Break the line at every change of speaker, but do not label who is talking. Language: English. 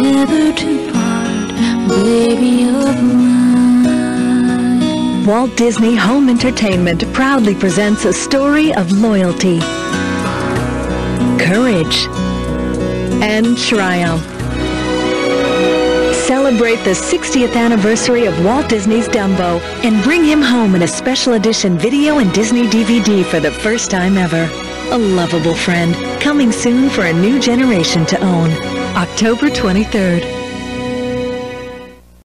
never to part, baby of mine. Walt Disney Home Entertainment proudly presents a story of loyalty, courage, and triumph. Celebrate the 60th anniversary of Walt Disney's Dumbo and bring him home in a special edition video and Disney DVD for the first time ever. A lovable friend, coming soon for a new generation to own. October 23rd.